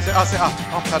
C'est A, c'est A. Entre A,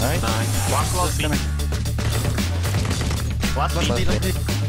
Nice. One close B. One B, B, B.